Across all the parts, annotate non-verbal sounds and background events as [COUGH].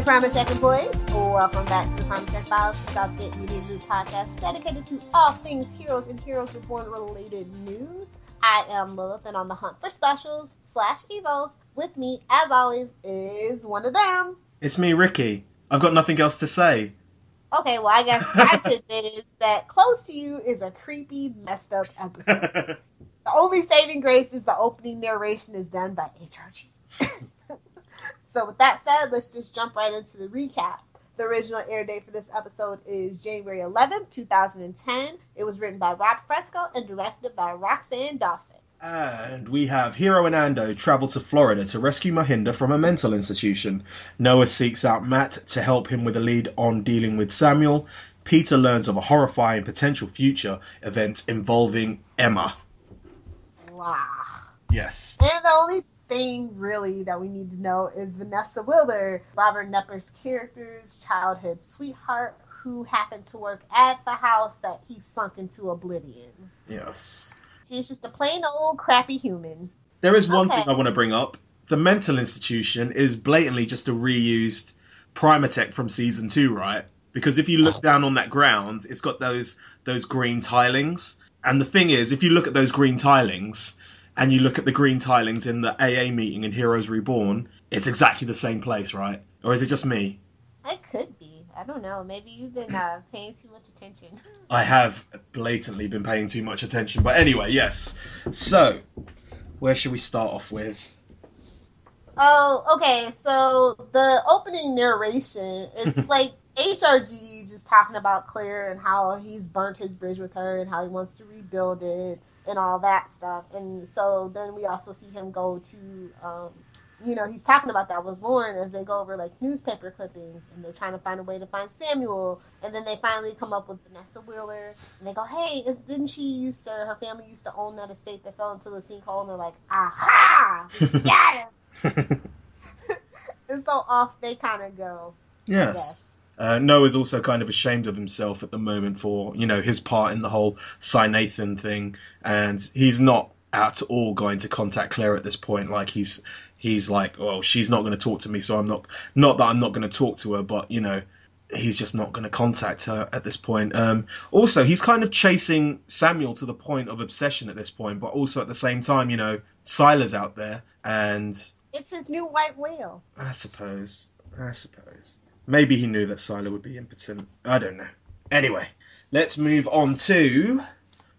Hey, Primatech employees, welcome back to the Primatech Files, the Southgate Media Group podcast dedicated to all things heroes and heroes reborn related news. I am Lilith, and on the hunt for specials slash evos. With me, as always, is one of them. It's me, Ricky. I've got nothing else to say. Okay, well, I guess my [LAUGHS] tidbit is that Close to You is a creepy, messed up episode. [LAUGHS] the only saving grace is the opening narration is done by HRG. [LAUGHS] so, with that said, let's just jump right into the recap. The original air date for this episode is January 11th, 2010. It was written by Rob Fresco and directed by Roxann Dawson. And we have Hiro and Ando travel to Florida to rescue Mohinder from a mental institution. Noah seeks out Matt to help him with a lead on dealing with Samuel. Peter learns of a horrifying potential future event involving Emma. Blah. Yes. And the only thing really that we need to know is Vanessa Wilder, Robert Knepper's character's childhood sweetheart, who happened to work at the house that he sunk into oblivion. Yes. She's just a plain old crappy human. There is one Okay. thing I want to bring up. The mental institution is blatantly just a reused Primatech from season two, right? Because if you look [SIGHS] down on that ground, it's got those those green tilings. And the thing is, if you look at those green tilings and you look at the green tilings in the AA meeting in Heroes Reborn, it's exactly the same place, right? Or is it just me? It could be. I don't know. Maybe you've been uh, [LAUGHS] paying too much attention. [LAUGHS] I have blatantly been paying too much attention. But anyway, yes. So, where should we start off with? Oh, okay. So the opening narration, it's [LAUGHS] like HRG just talking about Claire and how he's burnt his bridge with her and how he wants to rebuild it and all that stuff. And so then we also see him go to, um, you know, he's talking about that with Lauren as they go over like newspaper clippings and they're trying to find a way to find Samuel. And then they finally come up with Vanessa Wheeler and they go, hey, is, didn't she used to, her family used to own that estate that fell into the sinkhole? And they're like, aha, [LAUGHS] we got him. [LAUGHS] [LAUGHS] and so off they kind of go. Yes. Uh, Noah's also kind of ashamed of himself at the moment for, you know, his part in the whole Cy Nathan thing, and he's not at all going to contact Claire at this point. Like he's he's like, well, she's not going to talk to me, so I'm not not that I'm not going to talk to her, but you know, he's just not going to contact her at this point. Um, also, he's kind of chasing Samuel to the point of obsession at this point, but also at the same time, you know, Sylar's out there, and It's his new white whale. I suppose. I suppose. Maybe he knew that Sylar would be impotent. I don't know. Anyway, let's move on to.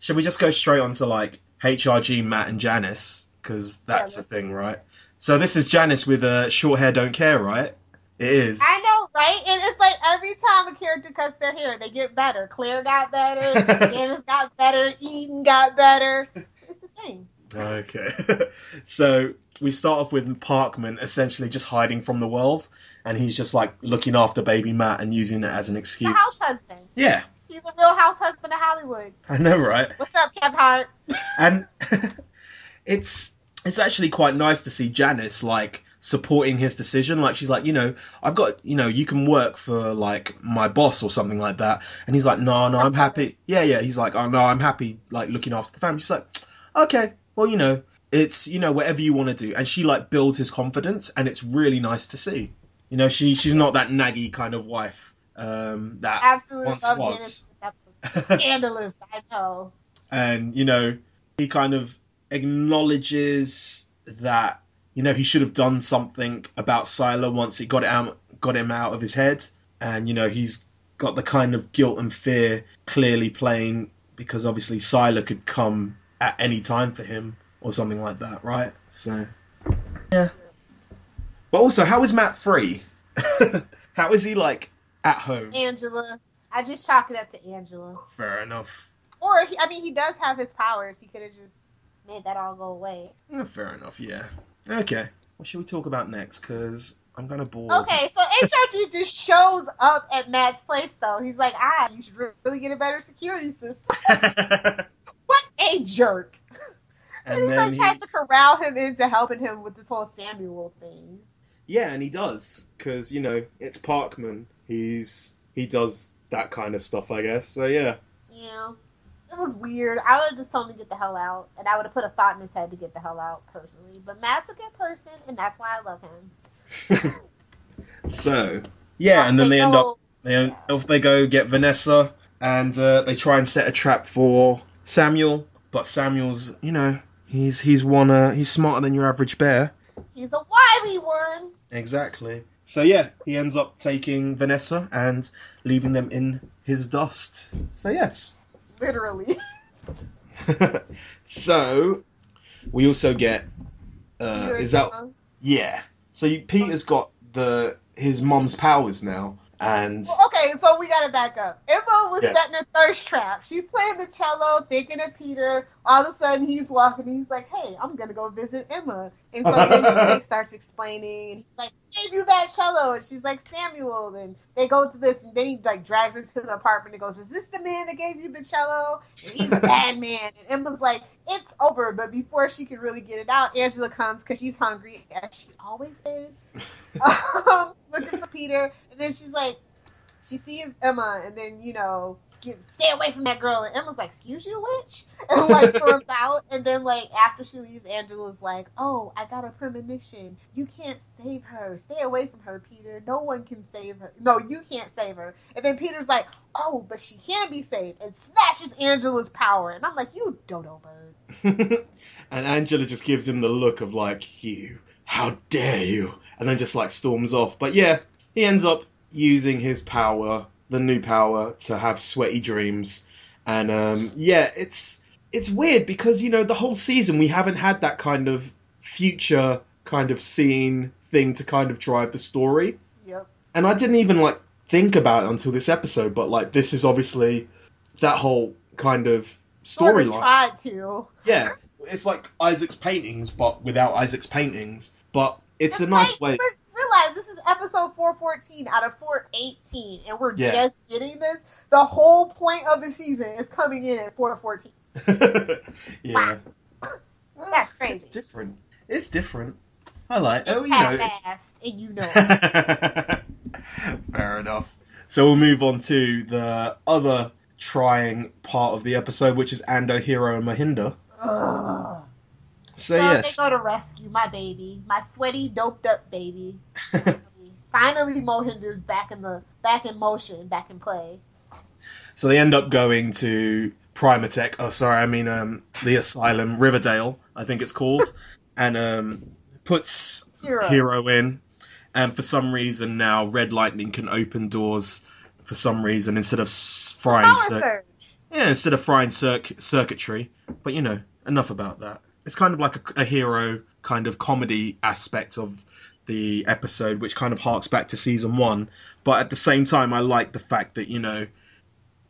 Shall we just go straight on to like HRG, Matt, and Janice? Because that's Yeah, a thing, right? So this is Janice with uh, short hair, don't care, right? It is. I know, right? And it's like every time a character cuts their hair, they get better. Claire got better, [LAUGHS] Janice got better, Eden got better. It's a thing. Okay. [LAUGHS] so we start off with Parkman essentially just hiding from the world, and he's just like looking after baby Matt and using it as an excuse. house husband. Yeah, He's a real house husband of Hollywood. I know, right? What's up, Kevin Hart? and [LAUGHS] it's it's actually quite nice to see Janice like supporting his decision. Like she's like, you know, I've got, you know, you can work for like my boss or something like that. And he's like, no, no, I'm happy. Yeah, yeah. He's like, oh no, I'm happy, like looking after the family. She's like, okay, well, you know, it's you know whatever you want to do. And she like builds his confidence, and it's really nice to see. You know, she she's not that naggy kind of wife um, that Absolutely once was. [LAUGHS] Scandalous, I know. and you know he kind of acknowledges that you know he should have done something about Sylar once he got it out got him out of his head and you know he's got the kind of guilt and fear clearly playing because obviously Sylar could come at any time for him or something like that right so yeah but also how is Matt free [LAUGHS] how is he like at home Angela. I just chalk it up to Angela. fair enough Or, he, I mean, he does have his powers. He could have just made that all go away. Yeah, fair enough, yeah. Okay. What should we talk about next? Because I'm gonna bore. Okay, so HRG just shows up at Matt's place, though. He's like, ah, you should really get a better security system. [LAUGHS] what a jerk. And, and like he, tries to corral him into helping him with this whole Samuel thing. yeah, and he does because you know it's Parkman. He's he does that kind of stuff, I guess. So yeah. Yeah. It was weird. I would have just told him to get the hell out, and I would have put a thought in his head to get the hell out personally. But Matt's a good person, and that's why I love him. [LAUGHS] So yeah, and then they end go- up they off they go get Vanessa, and uh, they try and set a trap for Samuel. But Samuel's, you know, he's he's one uh, he's smarter than your average bear. He's a wily one. Exactly. So yeah, he ends up taking Vanessa and leaving them in his dust. So yes. Literally. [LAUGHS] so we also get uh, is that yeah. So you, Peter's got the his mom's powers now, and okay, so we gotta back up. Emma was setting a thirst trap. She's playing the cello, thinking of Peter. All of a sudden, he's walking. and He's like, "Hey, I'm gonna go visit Emma." And so then she like, [LAUGHS] starts explaining, and he's like, "Gave you that cello?" And she's like, "Samuel." And they go to this, and then he like drags her to the apartment and goes, "Is this the man that gave you the cello?" And he's a [LAUGHS] bad man. And Emma's like, "It's over." But before she could really get it out, Angela comes because she's hungry, as she always is um, [LAUGHS] [LAUGHS] looking for Peter, and then she's like, she sees Emma, and then you know, stay away from that girl. And Emma's like, "Excuse you, witch," [LAUGHS] and like storms [LAUGHS] out. And then like after she leaves, Angela's like, "Oh, I got a premonition. You can't save her. Stay away from her, Peter. No one can save her. No, you can't save her." And then Peter's like, "Oh, but she can be saved," and snatches Angela's power. And I'm like, "You dodo bird." [LAUGHS] and Angela just gives him the look of like, "You, how dare you!" and then just like storms off. But yeah, he ends up using his power, the new power, to have sweaty dreams. And um, yeah, it's it's weird because you know the whole season we haven't had that kind of future kind of scene thing to kind of drive the story. Yep. And I didn't even like think about it until this episode, but like this is obviously that whole kind of storyline. tried to. Yeah, it's like Isaac's paintings, but without Isaac's paintings. But it's a nice like- way. But realize this is episode 414 out of 418, and we're Yeah. just getting this. The whole point of the season is coming in at 414. [LAUGHS] yeah, That's crazy. It's different. It's different. I like. It's oh, you know. fast, and you know. [LAUGHS] Fair enough. So we'll move on to the other trying part of the episode, which is Ando, Hiro, and Mohinder. Ugh. So So yes, they go to rescue my baby, my sweaty, doped up baby. [LAUGHS] Finally, Mohinder's back in the back in motion, back in play. so they end up going to Primatech. Oh, sorry, I mean um, the asylum, Riverdale, I think it's called, [LAUGHS] and um, puts Hiro. Hiro in, and for some reason now Red Lightning can open doors. For some reason, instead of frying, cir- surge. yeah, instead of frying circ- circuitry. But you know, enough about that. It's kind of like a, a Hiro kind of comedy aspect of the episode, which kind of harks back to season one. But at the same time, I like the fact that you know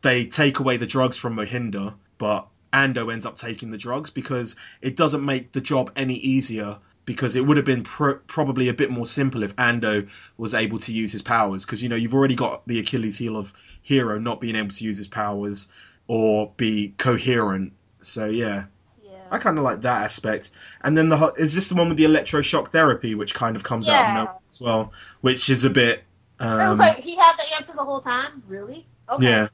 they take away the drugs from Mohinder, but Ando ends up taking the drugs because it doesn't make the job any easier. Because it would have been pr- probably a bit more simple if Ando was able to use his powers. Because you know you've already got the Achilles heel of Hiro not being able to use his powers or be coherent. So yeah, Yeah. I kind of like that aspect. And then the ho- is this the one with the electroshock therapy, which kind of comes out of nowhere as well, which is a bit. Um, it was like he had the answer the whole time. Really? Okay. yeah,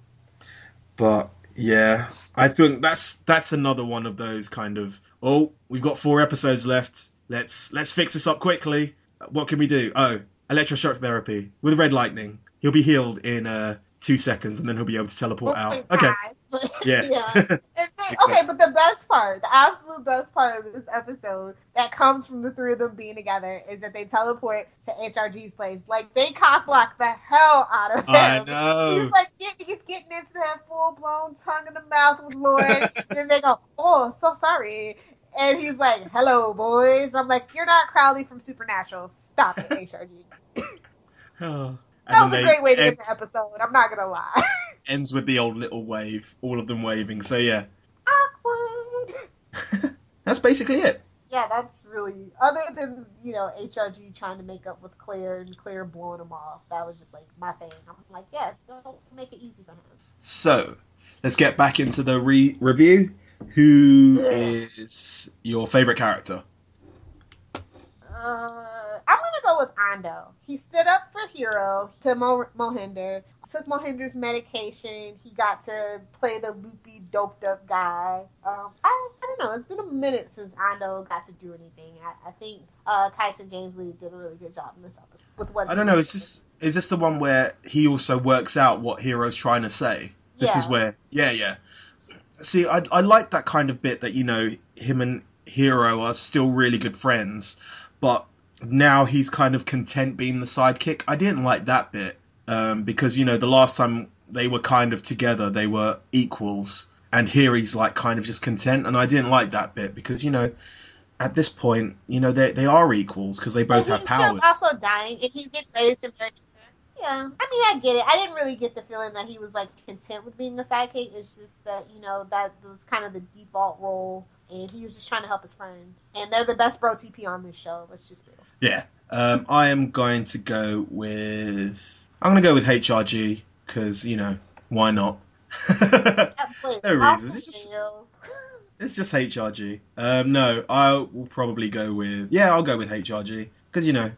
but yeah, I think that's that's another one of those kind of oh we've got four episodes left. Let's let's fix this up quickly. What can we do? Oh, electroshock therapy with red lightning. He'll be healed in uh, two seconds, and then he'll be able to teleport out. Okay, But, [LAUGHS] yeah. [LAUGHS] And then- okay, but the best part, the absolute best part of this episode that comes from the three of them being together is that they teleport to HRG's place. Like they cock block the hell out of him. I know. He's like get, he's getting into that full blown tongue in the mouth with Lord. [LAUGHS] then they go, "Oh, so sorry," and he's like, "Hello, boys." I'm like, "You're not Crowley from Supernatural. Stop it, HRG." Oh. That was a then great way to end the episode. I'm not gonna lie. Ends with the old little wave, all of them waving. So yeah, Awkward. [LAUGHS] that's basically it. Yeah, that's really other than you know HRG trying to make up with Claire and Claire blowing him off. That was just like my thing. I'm like, yes, don't make it easy for him. So let's get back into the re- review. Who is your favorite character? Uh, I'm gonna go with Ando. He stood up for Hiro to Mo- Mohinder. Took Mohinder's medication. He got to play the loopy, doped up guy. Um, I, I don't know. It's been a minute since Ando got to do anything. I, I think uh, Kyson James Lee did a really good job in this episode with what. I don't know. Is this is this the one where he also works out what Hiro's trying to say? This Yeah. is where, yeah, yeah. See, I I like that kind of bit that you know him and Hiro are still really good friends, but now he's kind of content being the sidekick. I didn't like that bit um, because you know the last time they were kind of together, they were equals, and here he's like kind of just content, and I didn't like that bit because you know. At this point, you know they they are equals because they both have powers. also dying, and he's getting ready to marry. Yeah, I mean, I get it. I didn't really get the feeling that he was like content with being a sidekick. It's just that you know that was kind of the default role, and he was just trying to help his friend. And they're the best bro TP on this show. Let's just be. Yeah. Um, I am going to go with. I'm going to go with HRG because you know why not? [LAUGHS] No reasons, it's just- it's just HRG. Um, no, I will probably go with. Yeah, I'll go with HRG because you know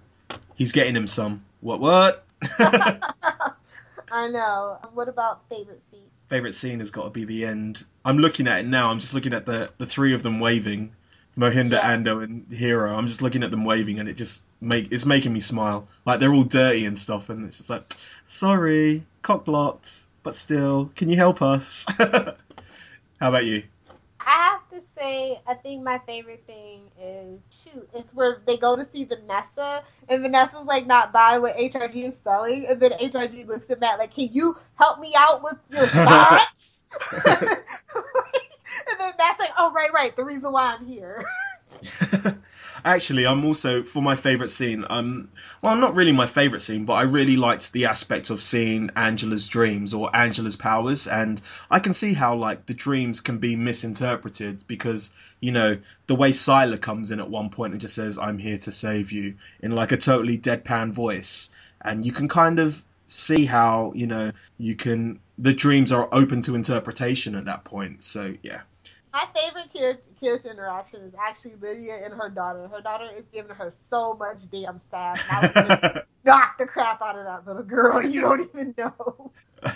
he's getting him some. What what? [LAUGHS] I know. What about favorite scene? Favorite scene has got to be the end. I'm looking at it now. I'm just looking at the the three of them waving. Mohinder, Yeah. Ando, and Hiro. I'm just looking at them waving, and it just make it's making me smile. Like they're all dirty and stuff, and it's just like, sorry, cock blocked, but still, can you help us? [LAUGHS] How about you? I have to say, I think my favorite thing is shoot. It's where they go to see Vanessa, and Vanessa's like not buying what HRG is selling, and then HRG looks at Matt like, "Can you help me out with your thoughts?" [LAUGHS] [LAUGHS] and then Matt's like, "Oh, right, right. The reason why I'm here." [LAUGHS] Actually, I'm also for my favorite scene. Um, well, not really my favorite scene, but I really liked the aspect of seeing Angela's dreams or Angela's powers, and I can see how like the dreams can be misinterpreted because you know the way Sylar comes in at one point and just says, "I'm here to save you" in like a totally deadpan voice, and you can kind of see how you know you can the dreams are open to interpretation at that point. So yeah. My favorite character, character interaction is actually Lydia and her daughter. Her daughter is giving her so much damn sass. I was gonna [LAUGHS] knock the crap out of that little girl. You don't even know. [LAUGHS]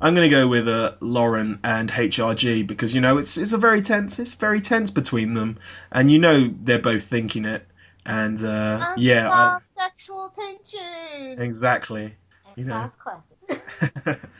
I'm going to go with uh, Lauren and HRG because you know it's it's a very tense it's very tense between them, and you know they're both thinking it, and uh, yeah, Unsolved sexual tension. exactly. you know. Classic. [LAUGHS]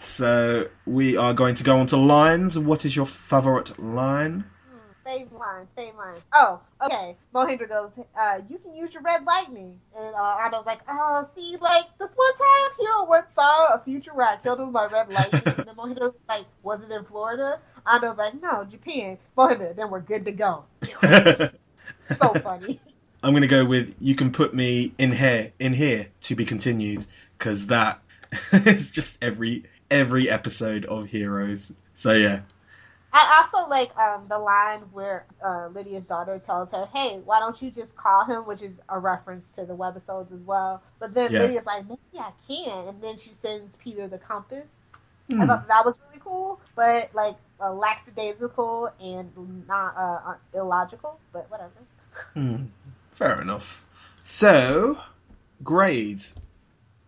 so we are going to go on to lines. What is your favorite line? Hmm, Fave lines, fave lines. Oh, okay. Mohinder goes, uh, you can use your red lightning. And uh, Ando's like, oh, see, like, this one time, Hiro once saw a future where I killed him with my red [LAUGHS] lightning. and then Mohinder's like, was it in Florida? Ando's like, no, Japan. Mohinder, then we're good to go. [LAUGHS] So funny. I'm going to go with you can put me in here in here to be continued because that [LAUGHS] is just every every episode of Heroes. So yeah. I also like um, the line where uh, Lydia's daughter tells her, "Hey, why don't you just call him?" Which is a reference to the webisodes as well. But then Yeah. Lydia's like, "Maybe I can," and then she sends Peter the compass. I Hmm. thought that was really cool, but like uh, lackadaisical and not uh, uh, illogical. But whatever. Hmm, fair enough. So, grades.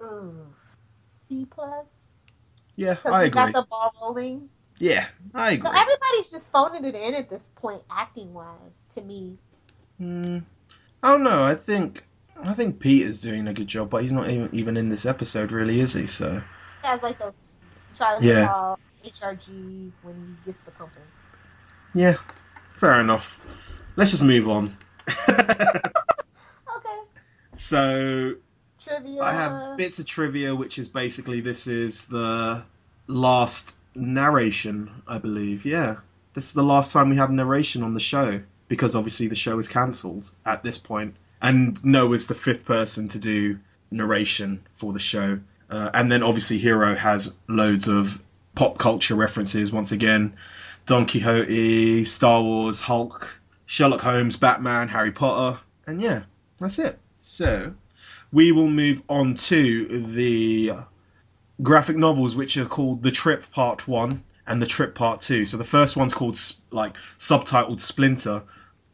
Ooh, C plus Yeah, I agree. got the ball rolling. Yeah, I agree. So everybody's just phoning it in at this point, acting wise. To me, Hmm, I don't know. I think I think Peter's doing a good job, but he's not even even in this episode, really, is he? So he has like those tries Yeah. HRG when he gets the compass. yeah, fair enough. Let's just move on. [LAUGHS] [LAUGHS] Okay, so trivia. I have bits of trivia, which is basically this is the last narration, I believe. Yeah, this is the last time we had narration on the show because obviously the show is cancelled at this point, and Noah's the fifth person to do narration for the show, uh, and then obviously Hiro has loads of pop culture references once again. Don Quixote, Star Wars, Hulk, Sherlock Holmes, Batman, Harry Potter, and yeah, that's it. So, we will move on to the graphic novels, which are called The Trip Part 1 and The Trip Part 2. So, the first one's called, like, subtitled Splinter.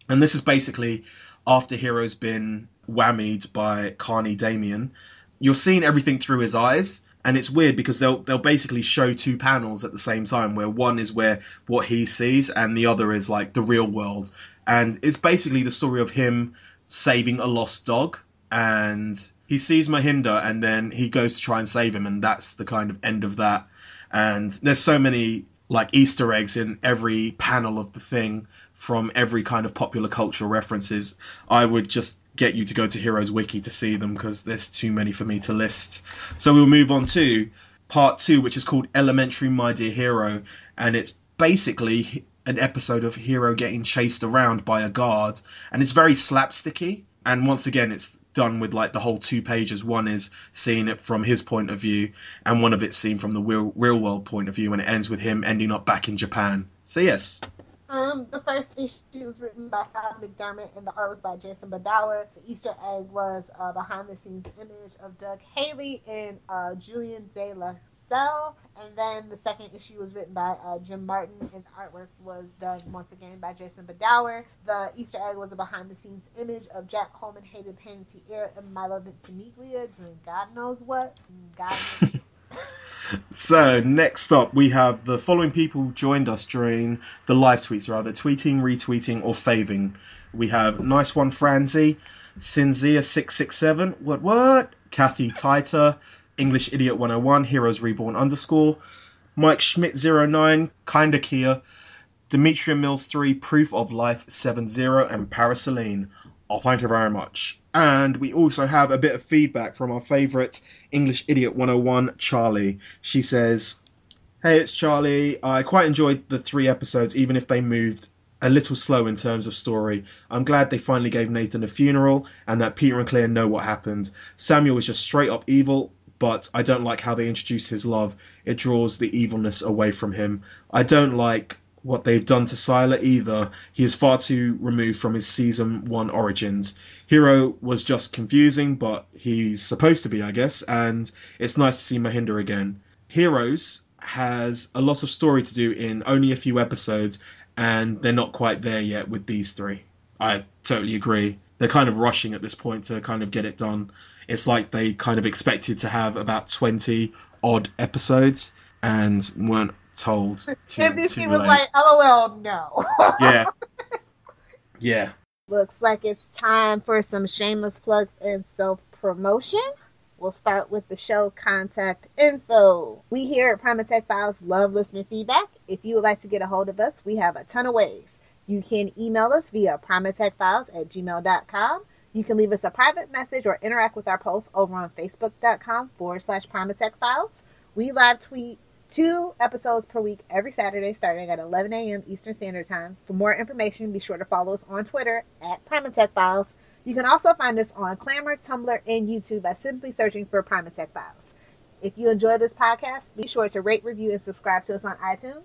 And this is basically after Hiro's been whammied by Carney Damien. You're seeing everything through his eyes, and it's weird because they'll they'll basically show two panels at the same time where one is where what he sees and the other is like the real world and it's basically the story of him saving a lost dog and he sees Mohinder and then he goes to try and save him and that's the kind of end of that. And there's so many like easter eggs in every panel of the thing from every kind of popular cultural references. I would just get you to go to heroes wiki to see them because there's too many for me to list. So we'll move on to part two which is called elementary my dear Hiro and it's basically an episode of Hiro getting chased around by a guard and it's very slapsticky and once again it's done with like the whole two pages. One is seeing it from his point of view, and one of it's seen from the real real world point of view, and it ends with him ending up back in Japan. So yes. Um, the first issue was written by Kaz McDermott and the art was by Jason Badower. The Easter egg was a behind the scenes image of Doug Haley and uh, Julian De La Salle. And then the second issue was written by uh, Jim Martin and the artwork was done once again by Jason Badower. The Easter egg was a behind the scenes image of Jack Coleman, Hayden Panettiere, and Milo Ventimiglia doing God knows what. God knows [LAUGHS] so next up, we have the following people joined us during the live tweets, rather tweeting, retweeting, or faving. We have nice one Franzi, Cinzia six six seven, what what, Kathy Titer, English Idiot 101, Heroes Reborn underscore, Mike Schmidt 09, Kinda Kia, Demetria Mills three, Proof of Life seven zero, and Paraceline. Oh, thank you very much. And we also have a bit of feedback from our favourite English Idiot 101, Charlie. She says, Hey, it's Charlie. I quite enjoyed the three episodes, even if they moved a little slow in terms of story. I'm glad they finally gave Nathan a funeral and that Peter and Claire know what happened. Samuel was just straight up evil, but I don't like how they introduce his love. It draws the evilness away from him. I don't like what they've done to Sylar either. He is far too removed from his season one origins. Hiro was just confusing, but he's supposed to be, I guess, and it's nice to see Mohinder again. Heroes has a lot of story to do in only a few episodes, and they're not quite there yet with these three. I totally agree. They're kind of rushing at this point to kind of get it done. It's like they kind of expected to have about 20 odd episodes and weren't told to. NBC was like, "LOL, no." [LAUGHS] yeah, yeah. Looks like it's time for some shameless plugs and self promotion. We'll start with the show contact info. We here at Primatech Files love listener feedback. If you would like to get a hold of us, we have a ton of ways. You can email us via primatechfiles at gmail.com. You can leave us a private message or interact with our posts over on facebook.com forward slash primatech files. We live tweet two episodes per week every Saturday starting at 11 a.m. Eastern Standard Time. For more information, be sure to follow us on Twitter at Primatech Files. You can also find us on Clammr, Tumblr, and YouTube by simply searching for Primatech Files. If you enjoy this podcast, be sure to rate, review, and subscribe to us on iTunes.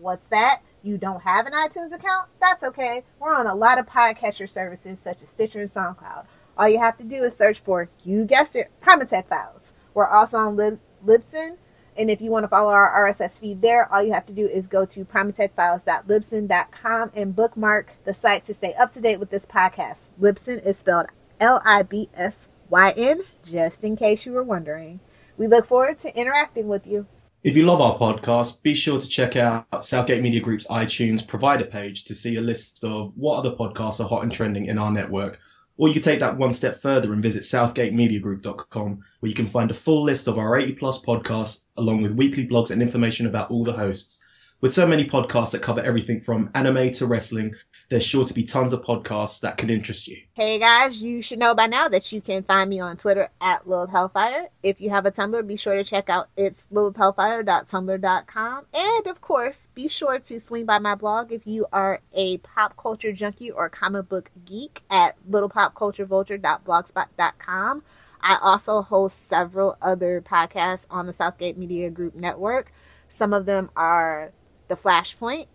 What's that? You don't have an iTunes account? That's okay. We're on a lot of podcatcher services such as Stitcher and SoundCloud. All you have to do is search for, you guessed it, Primatech Files. We're also on Lib- Libsyn, and if you want to follow our RSS feed there, all you have to do is go to primatechfiles.libsyn.com and bookmark the site to stay up to date with this podcast. Libsyn is spelled L I B S Y N, just in case you were wondering. We look forward to interacting with you. If you love our podcast, be sure to check out Southgate Media Group's iTunes provider page to see a list of what other podcasts are hot and trending in our network. Or you can take that one step further and visit southgatemediagroup.com, where you can find a full list of our 80 plus podcasts, along with weekly blogs and information about all the hosts. With so many podcasts that cover everything from anime to wrestling, there's sure to be tons of podcasts that can interest you. Hey guys, you should know by now that you can find me on Twitter at Lilith Hellfire. If you have a Tumblr, be sure to check out it's lilithhellfire.tumblr.com. And of course, be sure to swing by my blog if you are a pop culture junkie or comic book geek at littlepopculturevulture.blogspot.com. I also host several other podcasts on the Southgate Media Group network. Some of them are The Flashpoint,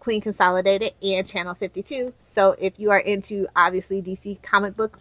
Queen Consolidated, and Channel 52. So if you are into obviously DC comic book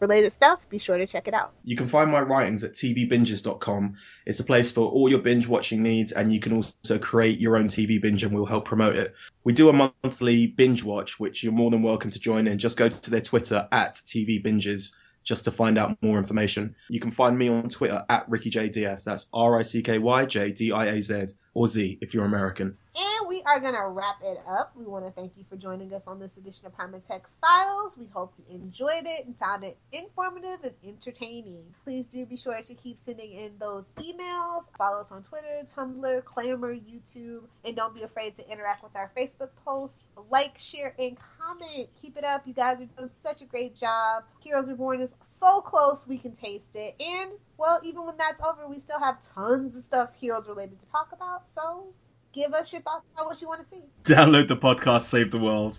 related stuff, be sure to check it out. You can find my writings at tvbinges.com. It's a place for all your binge watching needs, and you can also create your own TV binge and we'll help promote it. We do a monthly binge watch, which you're more than welcome to join in. Just go to their Twitter at tvbinges just to find out more information. You can find me on Twitter at RickyJDiaz. That's R I C K Y J D I A Z or Z if you're American. And we are going to wrap it up. We want to thank you for joining us on this edition of Primatech Tech Files. We hope you enjoyed it and found it informative and entertaining. Please do be sure to keep sending in those emails. Follow us on Twitter, Tumblr, Clammr, YouTube, and don't be afraid to interact with our Facebook posts. Like, share, and comment. Keep it up. You guys are doing such a great job. Heroes Reborn is so close, we can taste it. And, well, even when that's over, we still have tons of stuff Heroes related to talk about. So give us your thoughts about what you want to see. Download the podcast, save the world.